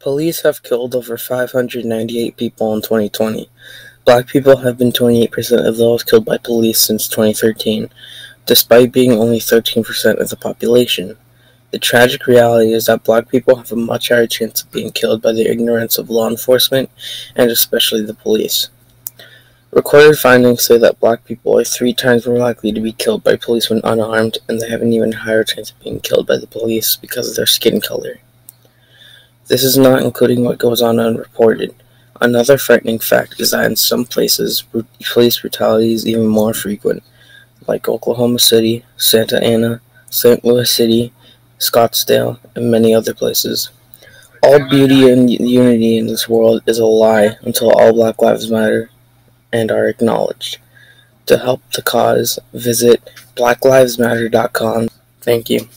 Police have killed over 598 people in 2020. Black people have been 28% of those killed by police since 2013, despite being only 13% of the population. The tragic reality is that black people have a much higher chance of being killed by the ignorance of law enforcement, and especially the police. Recorded findings say that black people are three times more likely to be killed by police when unarmed, and they have an even higher chance of being killed by the police because of their skin color. This is not including what goes on unreported. Another frightening fact is that in some places, police brutality is even more frequent, like Oklahoma City, Santa Ana, St. Louis City, Scottsdale, and many other places. All beauty and unity in this world is a lie until all Black Lives Matter and are acknowledged. To help the cause, visit blacklivesmatter.com. Thank you.